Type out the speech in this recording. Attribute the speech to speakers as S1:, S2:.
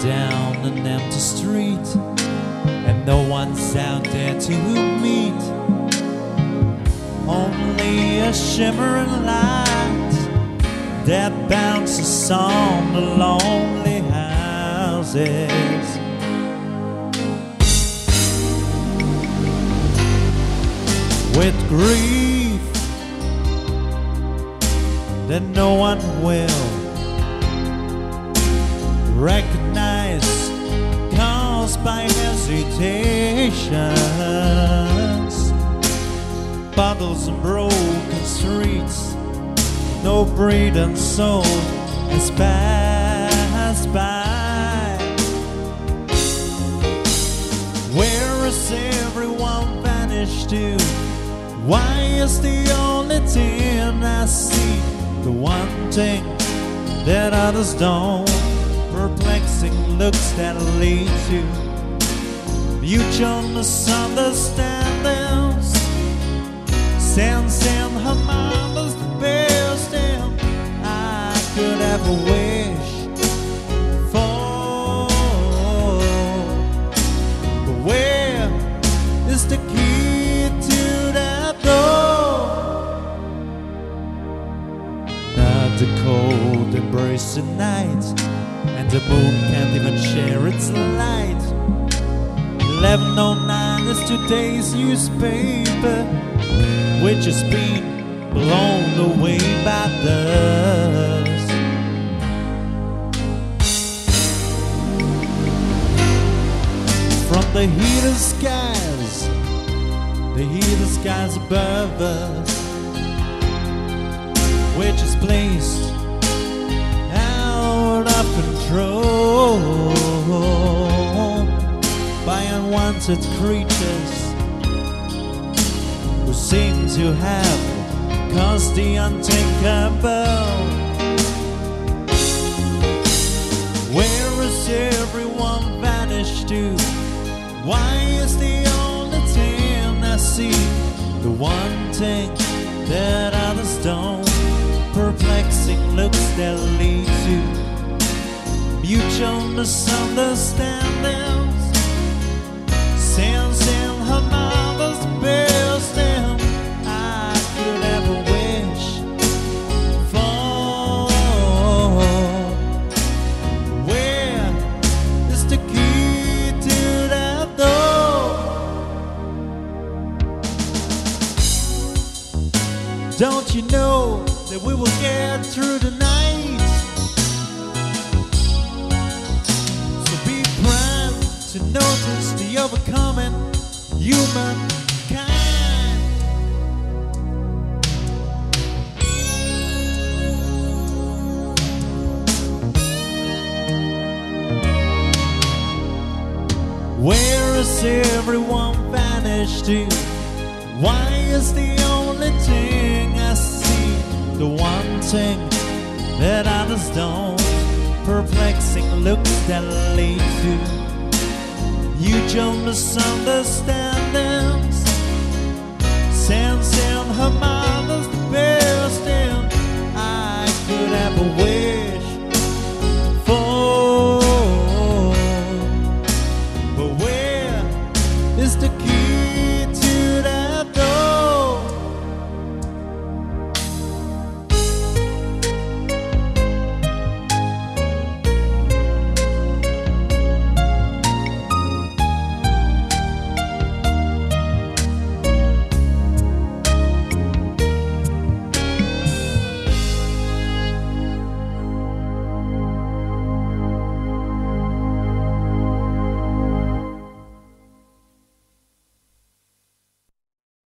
S1: down an empty street, and no one's out there to meet. Only a shimmering light that bounces on the lonely houses. With grief that no one will recognize caused by hesitations, bottles and broken streets, no breathing soul has passed by. Where is everyone vanished to? Why is the only thing I see the one thing that others don't? Perplexing looks that lead to mutual misunderstandings. Sense in her mother's best, and I could ever wish for. But where is the key to that door? Not the cold embracing night, and the moon can't even share its light. 1109 is today's newspaper, which has been blown away by dust. From the heated skies, the heated skies above us, which is placed unwanted creatures who seem to have caused the unthinkable. Where is everyone vanished to? Why is the only thing I see the one thing that others don't? Perplexing looks that lead to mutual misunderstandings. Don't you know that we will get through the night? So be proud to notice the overcoming human. Where is everyone vanished to? Why is the only thing the one thing that others don't. Perplexing looks that lead to huge misunderstandings. Sensing her mother's best, thing I could ever wish for. But where is the